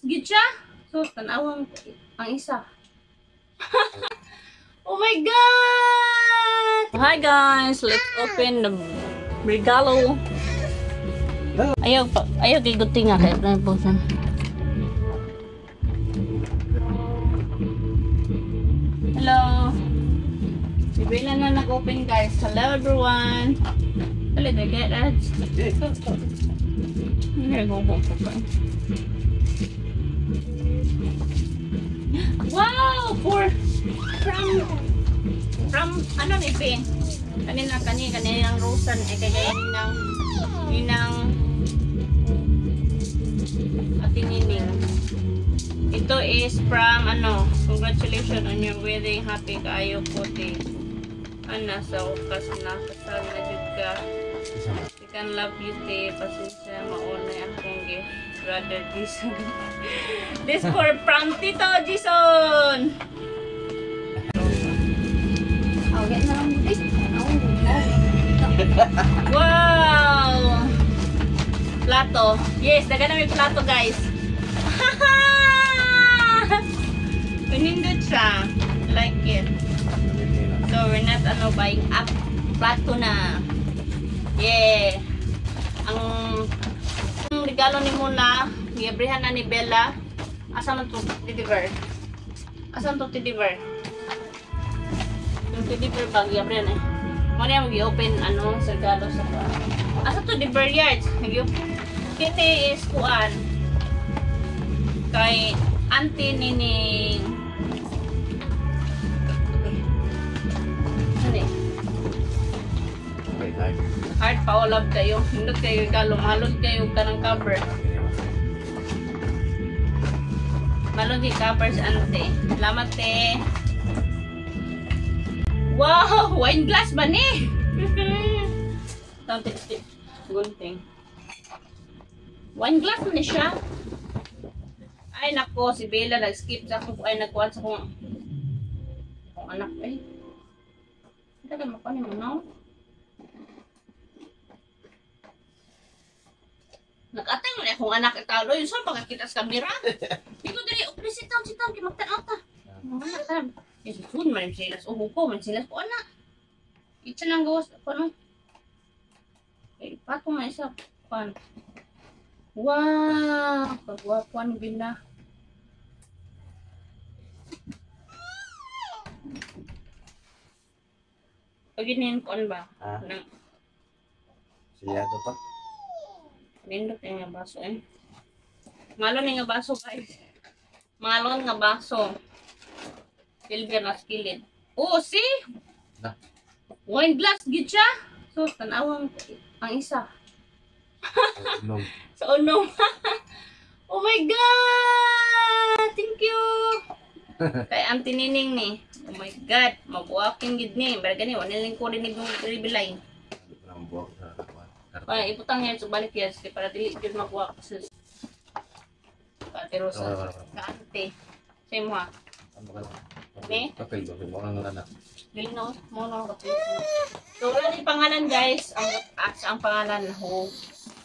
Gid siya? So, tanawang ang isa. oh my God! Hi guys! Let's open the regalo. Ayaw pa, ayaw kay guti nga kahit na pusan. Hello! Bibila na nag-open guys. Hello everyone! Dali, they get ads. Here, go, go, go, go. Wow! For, from, from, ano ni Pe? Kanina, kanina, kanina ng Rosan, eh, kaya ninang, ninang, ati nining. Ito is from, ano, congratulations on your wedding, happy kayo puti. Ana, sa ukas na, kasal na jud. You can love you, te, pasensya, gift. Brother Jason. This for from Tito Jason. Wow! Plato. Yes, daga na may plato, guys. Pinindot siya. Like it. So, we're not ano, buying up. Plato na. Yeah. Ang regalo ni Muna, giabrihan na ni Bella. Asa man to deliver? Asa to deliver? Yung deliver bag giabrihan eh. Mo na mag-open ano sa regalo sa Asa to deliver yards? Kini is kuan kay auntie ni ni Art paulab kayo. Hindot kayo regalo. Malod kayo ka ng cover. Malod di cover sa ante. Salamat te. Wow! Wine glass ba ni? Tante tip. Gunting. Wine glass na siya. Ay nako, si Bella nag-skip sa akong ay nagkuhan sa akong akong anak eh. Hindi ka makuha mo no? Nakatay mo na akong anak italo. Yun saan pagkakita sa kamera? Hindi ko dili, upli si Tom, si Tom, kimagtanaw ta. Mga anak ta. Yung susun man. Ubo ko, man silas ko anak. Itsa nang gawas, ano? Eh, patong na isa. Pan. Wow! Kagwapuan gina. Paginin ko ano ba? Ah. Nang, Siya to pa. Nindot yung nga baso eh. Malon yung nga baso guys. Malon nga baso. Silver na skillet. Oh, see? Na. Wine glass, gid siya. So, tanawang ang isa. No. So, no. oh my God! Thank you! Kay Auntie Nining ni. Oh my God! Mabuaking gid ni. Pero gani, waniling ko rin ni Ribilay. Sa. Ay, iputang yan sa balik yan. Kasi para dili yun makuha ko sa Ate Rosa. Wala, wala, wala. Ka ante. Say mo ha. Ano? Me? Papel ba? Mo ang anak. Dili no. Mo no. So, wala ni pangalan guys. Ang as ang pangalan. Ho.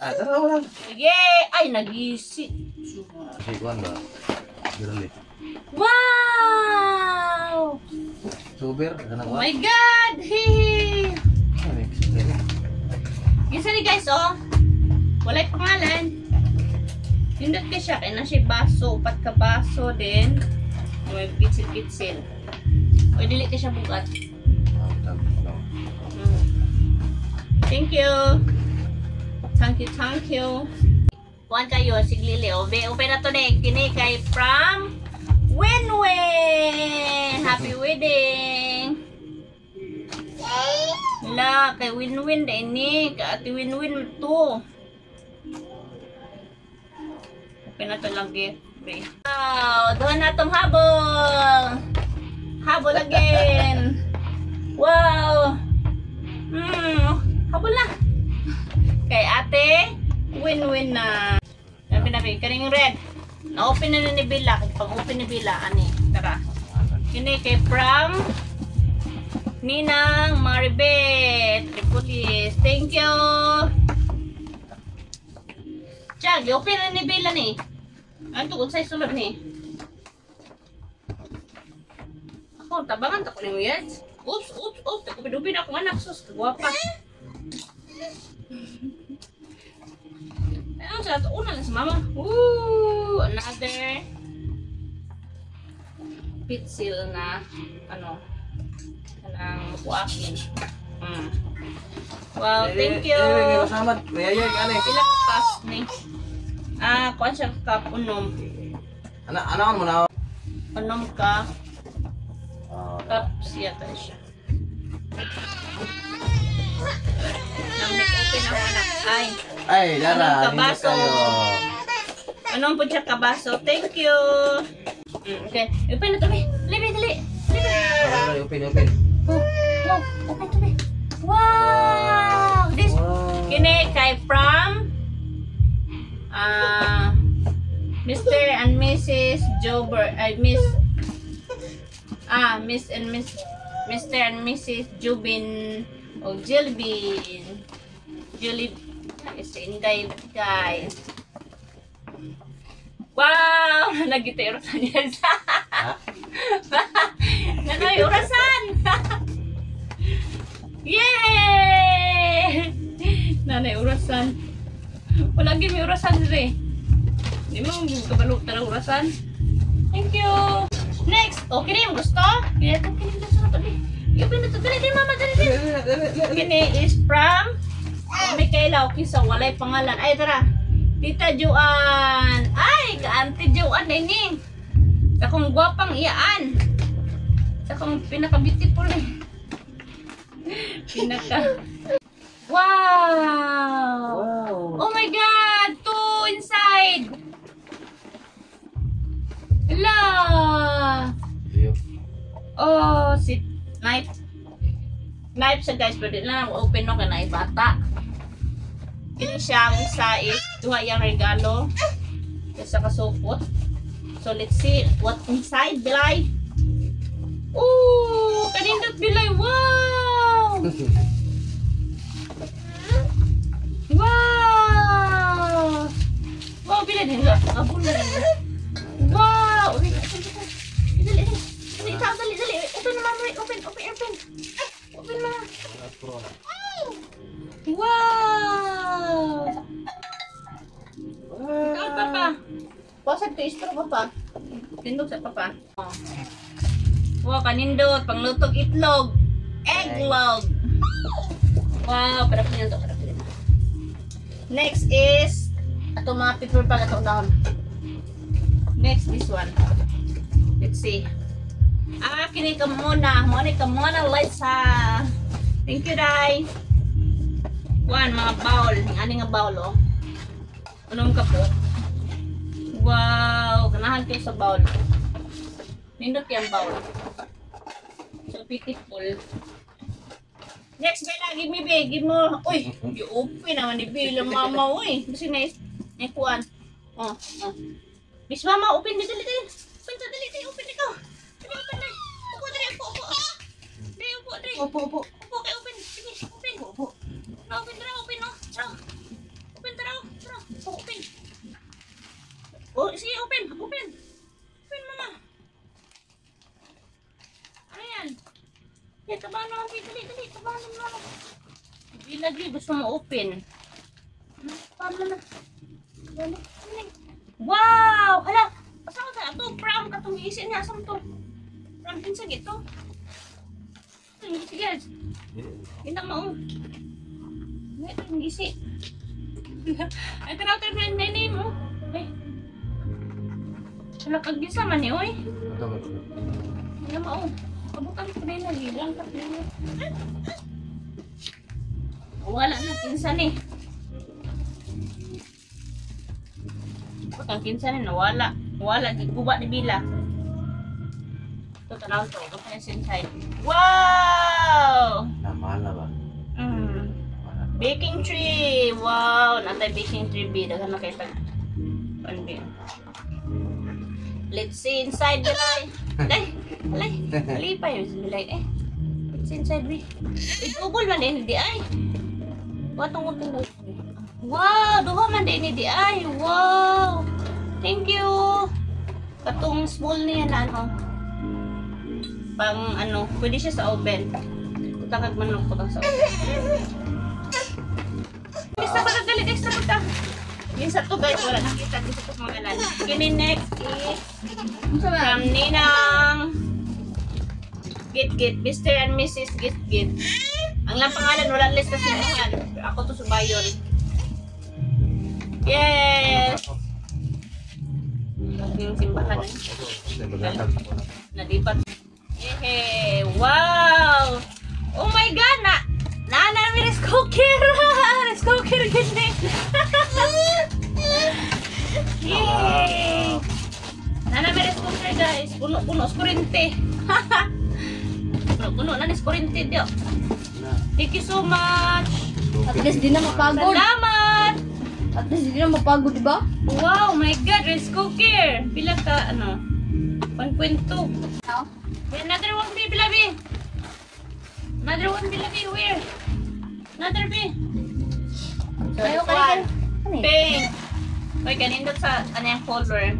Ah, tara wala. Sige! Ay, nagisi. Si kuwan ba? Girly. Wow! Super, kana Oh ba? my God! Hihi! Ni guys, oh. Walay pangalan. Pindot ka siya. Kaya na siya baso. Upat ka baso din. May pitsil-pitsil. O, dili ka siya bugat. Ah, tag- no. Mm. Thank you. Thank you, thank you. Kuhan kayo, siglili. O, be, opera to din. Kini kay from Winwin! Happy wedding! La, kay Winwin din ni. Ka ati Winwin to. Open na to lagi. Wow, doon na tong habol. Habol again. Wow. Hmm, habol na. Kay ate, win-win na. Sabi na kaning red. Na-open na ni Bila. Pag-open ni Bila, ani. Tara. Kini kay from Ninang Maribet. Tripolis. Thank you. Chag, open na ni Bila ni. Ano to, unsay sulod ni? Ako, tabangan ta ko ni yan. Oops, oops, oops. Upin-upin ako anak, sus. Kagwapa. Ano sa ito? Una lang sa mama. Woo! Another pitsil na ano kanang buakin. Mm. Wow, thank you. Eh, masamad. Mayayay ka ni. Pila ka pas ni? Ah, kuan siya cup unom. Ana, ano mo na? Unom ka Ah, cup siya ta siya. Nang open ako na. Ay, Ay, Dara, Anong kabaso? anong po siya kabaso? Thank you. Mm, okay. Open na to. Dali, dali. Dali. Open, open. Oh, open to. Wow! This Wow. Kini kay from ah Mr. and Mrs. Jober ay Miss ah Miss and Miss Mr. and Mrs. Jubin o Jilbin Julib is Inday guys Wow! Nagita urasan yan? Nanoy urasan! Yay! Nanay urasan. Wala may urasan dire. Di mo kabalo tara urasan. Thank you. Next, okay na yung gusto? Kaya ito kini gusto na to. Yung pinito dali din mama dali din. Kini is from Michaela okay sa walay pangalan. Ay tara. Tita Joan. Ay, ka Auntie Joan ini. Sa kong gwapang iyaan. Sa kong pinaka-beautiful eh. Pinaka... Wow! Wow. Oh my God! Two inside! Iyo. Oh, si knife. Knife siya guys, di na open no ka na bata. Ini siya ang isa is duha yung regalo. Isa kasupot. So let's see what inside, Bilay. Ooh, kanindot Bilay. Wow! Wow! Wow, Bilay din. Abun na. Wow! Uy, Dali, dali. Dali, ikaw, dali, dali. Open naman. Open, open, open. Open mo. Wow! Ikaw, papa. Pasag to istro, papa. Tindog sa papa. Wow, kanindot. Panglutog itlog. Egglog. Wow, para pinyan to, para pinyan. Next is, ato mga paper pala itong dahon. Next, this one. Let's see. Ah, kini ka muna. Muna ka muna, Liza. Thank you, Dai. One, mga bowl. Ani nga bowl, oh. Anong ka po? Wow, ganahan ko sa bowl. Nindot yung bowl. So beautiful. Next, Bella, give me be. Give mo. Uy, you open naman ni Bella, mama, uy. Kasi na, na kuwan. Oh, oh. Miss Mama, open dito, dali. Open to, dali, open ikaw. Dali, open na. Upo, dali, upo, upo. Dali, upo, dali. Opo, opo. Upo, kay open. Sige, open. Upo. No, open, tara, open, no. Tara. Open, tara, tara. Upo, open. Oh, sige, open, open. Open, mama. Ano yan? Yan, tabahan mo, dali, dali, dali. Tabahan mo, mama. Hindi lagi, gusto mo open. Paano na? Dali, dali. Wow! Hala! Asa ko sa ito? Pram ka itong isin niya. Asam to? Pram din sa gito. Sige. Hindi mo. Ito yung isi. Ay, tanaw tayo na yung name mo. Ay. Hala, kagisa man eh, oy. Ito ba? Hindi mo. Kabutan ko rin lagi. Lang ka rin. Wala na, pinsan eh. Ang kinsan na nawala. Wala, di guba ni Bila. Ito, tanaw to. Ito na inside. Wow! Namahal na ba? Mm. Na. Baking tree! Wow! Natay baking tree, B. Dagan na kayo tag... Pandi. Let's see inside the light. Day! Alay! Alipay yung light eh. See inside, B. Itubol man din, di ay. Watong utong Wow! Duha man din, di ay. Wow! Thank you. Katong small niya na ano. Pang ano, pwede siya sa oven. Kutang kag manok kutang sa oven. Extra pa dali, extra pa ta. Yung sa to guys, wala nakita dito sa mga lan. Kini next is from Ninang Git Git, Mr. and Mrs. Git Git. Ang lang pangalan, wala list na sila yan. Ako to subayon. Yes! Yung simbahan eh. Nalipat. Yehey! Wow! Oh my God! Na! Nana, may rice cooker! rice cooker gini! Yay! Nana, may rice cooker guys! Puno-puno sa kurente! Puno-puno na ni sa kurente diyo. Thank you so much! At least di na mapagod. Salamat! At least di na mapagod, di ba? Wow, my God, rice cooker! Pila ka, ano? 1.2. Wait, another one, baby, labi. Another one, baby, labi. Where? Another, baby. Ayaw ka eh? Pink. Uy, kanindot sa, ano yung color?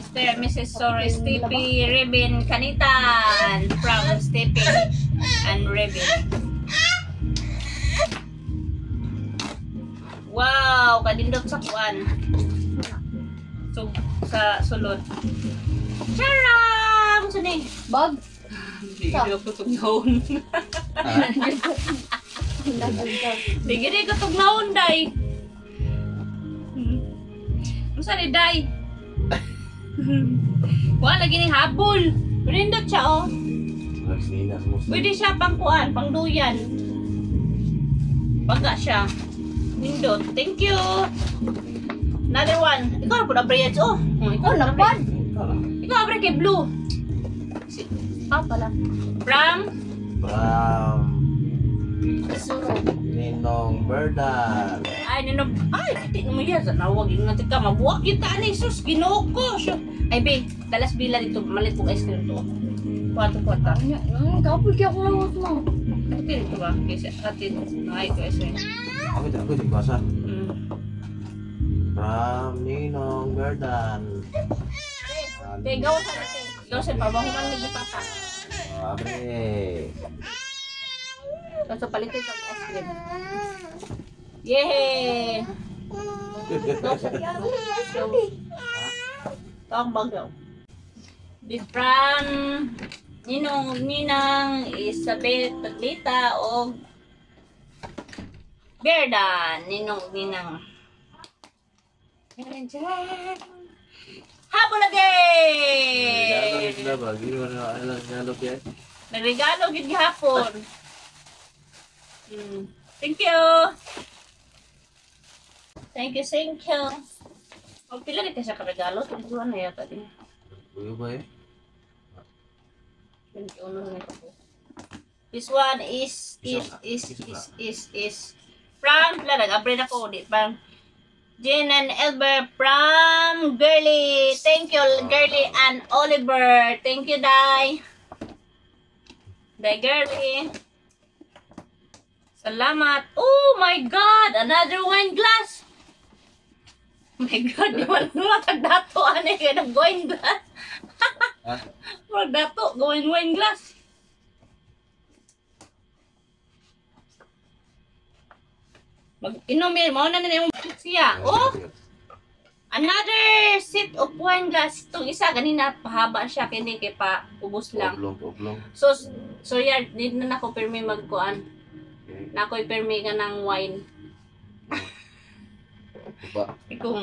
Mr. and Mrs. Sorry, Stippy Ribbon Kanitan from Stippy and Ribbon. Wow, kanindot sa kuan. So, sa sulod. Charam! Saan eh? Bag? Hindi ko tugnahon. Sige rin ko tugnahon, day. Ano saan eh, day? Wala lagi ng habol. Pinindot siya, oh. Pwede siya pang kuan, pang duyan. Baga siya. Nindot. Thank you. Another one. Ikaw na po na breads, oh. Oh, ikaw na napad. Ikaw na kay blue. Si, ah, pala. From From Suro. Ninong Berdan. Ay, nino, ay, hindi mo yan. Sa nawag yung natin ka, mabuwak kita ni sus, ginoko. Siya. Ay, be, dalas bila dito, malit po ice cream to. Kwato, kwata. Ano? Ano? Kapag kaya ko lawat mo. Okay, ito ba? Kasi atin, ay, ko ice cream. Ako di ako di basa. Mm. From Ninong Berdan. Okay, gawa sa natin. Gawa sa pabahuman ni Papa. Abre. Tapos palitin sa ice cream. Yay! Ito ang bagaw. Di from Ninong Ninang Isabel Taglita o Berdan Ninong Ninang Meron dyan. Again! Nagregalo gid gihapon. Mm. Thank you. Thank you, thank you. Ang pila rin siya karegalo, tuloy na yata din. Buyo ba eh? 21 na ito. This one is, is, is, is, is, is, from, pila nag-abre na ko, di pa. Jen and Elber from Girly. Thank you, Girly and Oliver. Thank you, Dai. Dai Girly. Salamat. Oh my God! Another wine glass. Oh my God, di man matagdato ano yung wine glass. Ha? Magdato, gawin wine glass. Mag inom yun, mauna na yung siya. Oh, another set of wine glass. Itong isa, ganina, pahaba siya, kini kay pa, ubos lang. Oblong, oblong. So, so yeah, need na nako permi magkuan. Nako'y permi ka ng wine. Tuba. Kay kung,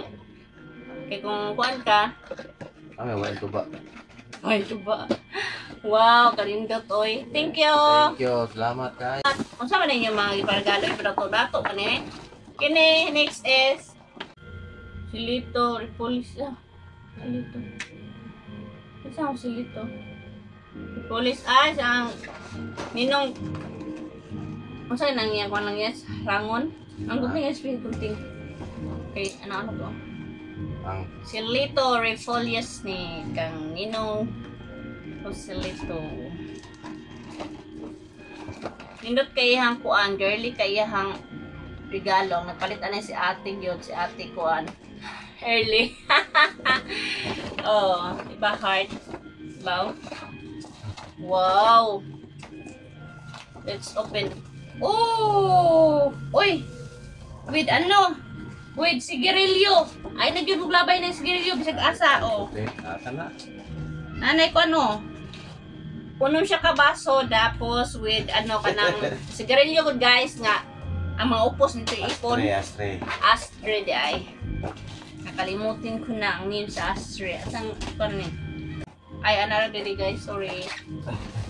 kay kung kuan ka, may wine tuba. ay, diba? Wow, kalindot, oy. Thank you. Thank you. Salamat kay. Kung saan man ninyo mga iparagalo, iparagalo-dato ka ni. Kini, next is Silito, Ripolis. Ah, Silito. Saan ang Silito? Ripolis, ah, siyang Ninong Kung saan nang yan, kung lang yes, Rangon. Ang gunting is pinunting. Okay, ano ano to? Ang Silito Refolius ni kang Ninong Silito. Nindot kay hang kuan, girly kay hang regalo. Nagpalit na si ate yun, si ate Kuan. Early. oh, iba heart. Wow. Wow. Let's open. Oh! Uy! With ano? With sigarilyo. Ay, nagyan mo glabay ng sigarilyo. Bisag asa. Oh. Okay, asa na. Nanay ko ano? Puno siya ka baso tapos with ano ka ng sigarilyo guys nga ang mga upos nito ipon Astre, astre. Astre di ay nakalimutin ko na ang name sa Astre at ang ano ni ay another dili guys sorry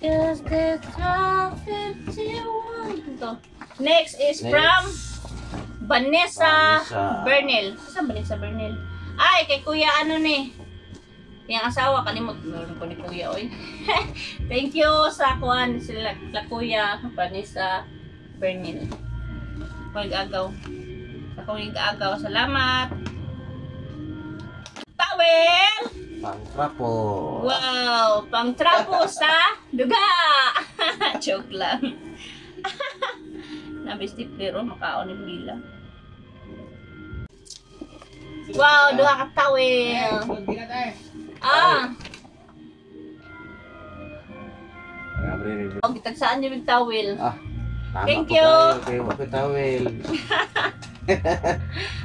Is the 1251 Ito. Next is Next. from Vanessa, Vanessa. Bernil. Saan Vanessa Bernil? Ay, kay Kuya ano ni? Yung asawa, kalimot. Meron ko ni Kuya, oy. Thank you sa kuan sila la Kuya Vanessa Bernil. Pag-agaw. Sa kong agaw Salamat. Towel! Pang trapo. Wow! Pang trapo sa duga! Joke lang. Nabis di pero makaon ni Lila. Wow, duha ka towel. Ah, oh, kitag saan yung towel? Ah, Thank you. tayo. Kay Wapi Tawel.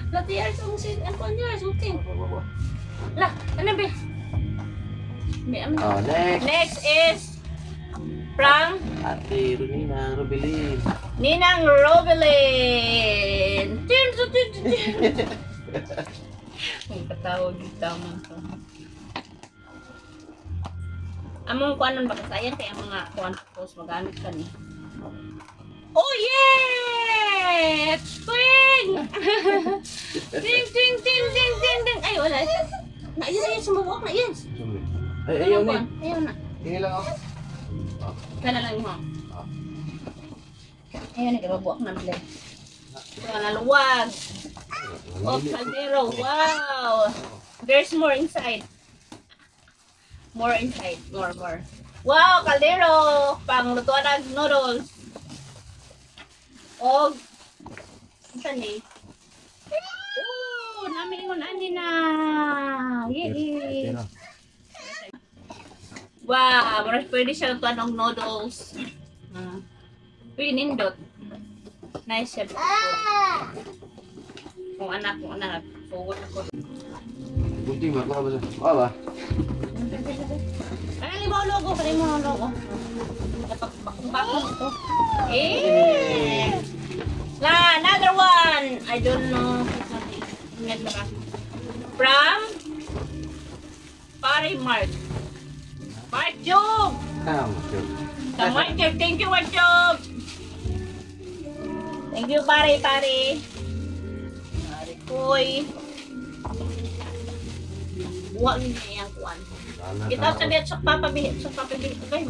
Lati ay sung sin, ano niya, suting. Lah, ano ba? May ano? Oh, next. Next is from Ate Runina Rubilin. Ninang Robelin. Tin, tin, tin, tin. Ang katawag yung tamang to. Among kuanon ba kasayan kaya mga kuan post magamit ka ni. Oh yeah! Twing! ding ding ding ding ding ding. Ay wala. Na yun yun sumubuok na yun. Ay, ayaw ni. Ayaw na. Tingin lang ako. Kana lang mo. Ayun, nagkababuak na bile. Kaya naluwag. Oh, caldero. Wow! There's more inside. More inside. More, more. Wow, caldero! Pang lutuan ng noodles. Og, saan eh? Ooh, namin na ani na. Yay! Wow, maras pwede siya lutuan ng noodles. Ah. Uy, nindot. Nice siya. Kung anak, kung anak. Forward ako. Bunting ba? Baka ba sa? Baka ba? Ang logo? Ang logo. Napakbakbak ito. Eh! La, another one! I don't know. Ingat ka? From Pari Mark. Job! Mark Job. Thank you, Mark Job! Thank you, pare, pare. Pare, koy. Buwag niya yung. Lala Kita sa bet sa papabihi, sa papabihi. Okay,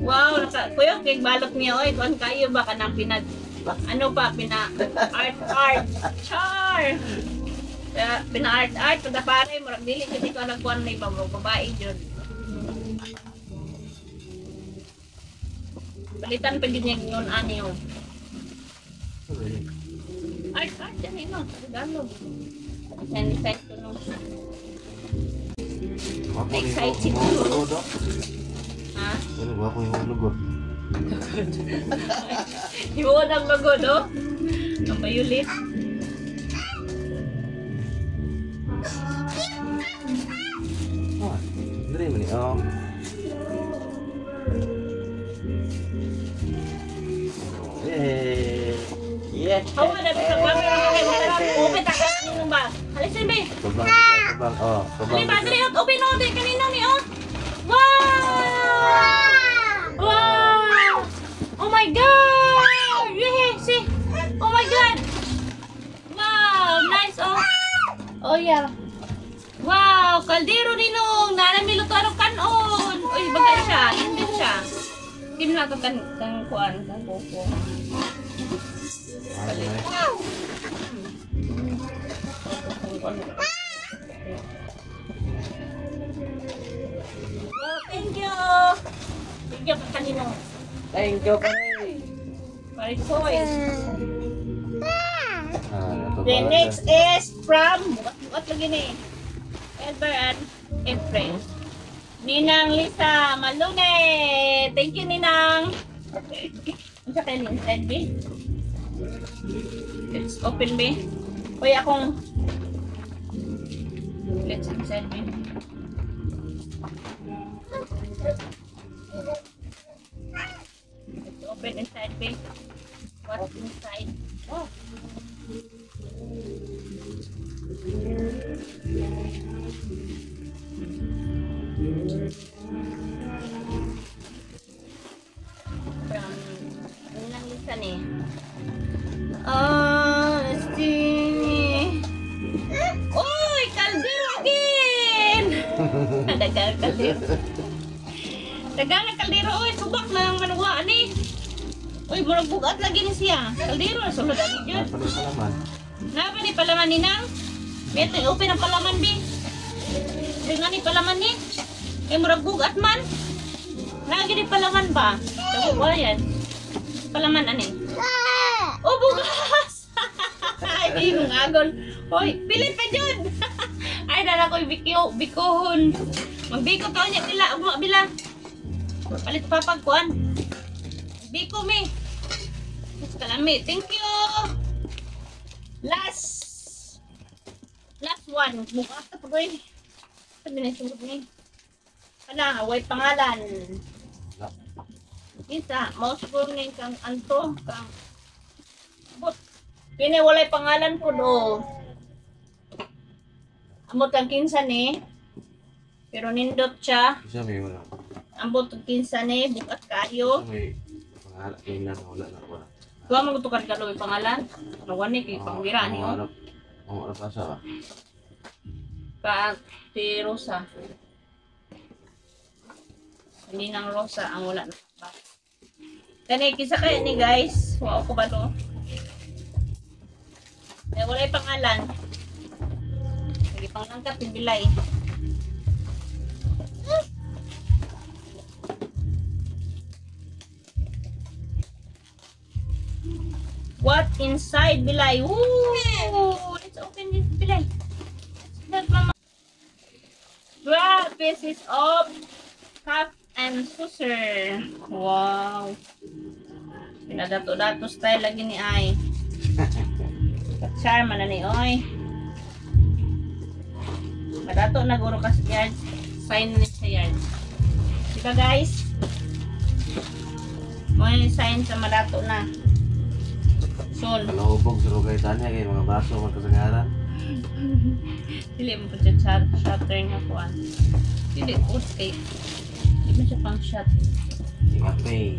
Wow, naka, kuya, kay balot niya, oy, kuan kayo ba ka nang pinag, ano pa, pina, art, art, char. Kaya, pina art, art, kada pare, murag dili, kasi ko nagkuhan na ibang babae yun. Balitan pa din yung yun, ani yun. Art, art, yan yun, Tagalog. And effect ko nung, Gwapo ni Excited. Dok. ha? Ano, gwapo yung logo. Di mo nang logo, no? Ang violet. Ah, Dali mo ni. Oh. Eh. Yeah. Hawa na bisa ba may mga kayo para open ta kanino ba? Halisin be. Tubang, tubang. Oh. Dali ba dali no di kanino ni oh. Wow! Oh my god! Yeah, see. Oh my god. Wow, nice oh. Oh yeah. Wow, kaldero ninong. Nanay mi luto ano kanon. Uy, bagay siya. Hindi siya. Kim na kan kan kuan kan koko. Ah, nice. Well, thank you. Thank you, pare. Pare Toys. Ah, The next is from, bukat-bukat lagi ni. Edward and Efren. Ninang Lisa Malune. Thank you, Ninang. Ano sa kayo inside, B? Let's open, B. Uy, akong... Let's inside, B. Open inside, B. What's inside? Oh. from lisan eh. Let's see. Uy, kaldero again! Dagang kaldero. Na kaldero. Uy, subak lang manuwa ni. Uy, murag bugat lagi ni siya. Kaldero na dyan. Ni palaman? Napa ni palaman ni nang? Beto, open ang palaman bi. Dengan ni palaman ni. Eh, murag bugat man. Lagi ni palaman ba? Dago ba yan? Palaman ani? Oh, bugas! Ay, yung agol. Hoy, pilit pa dyan! Ay, dala ko biko, bikohon. Magbiko to niya bila, bila. Palit pa pagkuan. Biko mi. Kalami. Thank you! Last! Last one. Bukas na pag Sabi na sumot ni. Kana, away pangalan. Isa, mouse ko ngayon kang anto, kang but Kini walay pangalan ko do. Ambot ang kinsa ni. Pero nindot siya. Isa may wala. Ambot ang kinsa ni, bukat kayo. May pangalan. Nasa wala na wala. Kuha mo tukar ka lo pangalan. Nawan ni kay pangira ni Ang Ang harap asa ba? ka si Rosa. Hindi nang Rosa ang wala na. Kani kisa kaya ni guys. Wow ko ba to? Eh wala yung pangalan. Sige pang yung bilay. Inside bilay? Woo! Let's open this bilay. Let's mama. Twelve pieces of cup and saucer. Wow. Pinadato-dato style lagi ni Ay. Charma na ni Oy. Madato na guro ka sa yard. Sign ni sa yard. Diba guys? Mo sign sa madato na. Soon. Kalahubog sa rugay tanya kay mga baso magkasangaran. Dili mo po siya chat shutter nga ah. Dili po kay Di mo siya pang shot. Kape.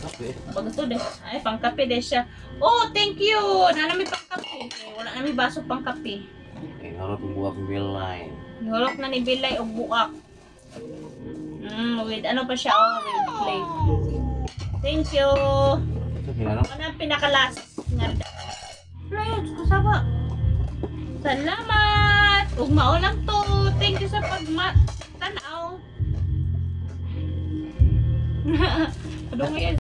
Kape. Bago to de. Ay, pang kape de siya. Oh, thank you! Nanami pang kape. Wala nami baso pang kape. Ay, harap yung buwak ng line. Nihulok na ni Bilay og buak. Mm, with ano pa siya? Oh, with plate. Thank you! Ito, kinano? Ano ang pinakalas Ayun, kasaba. Salamat! Ug mao lang to. Thank you sa pagma tanaw. Padung yan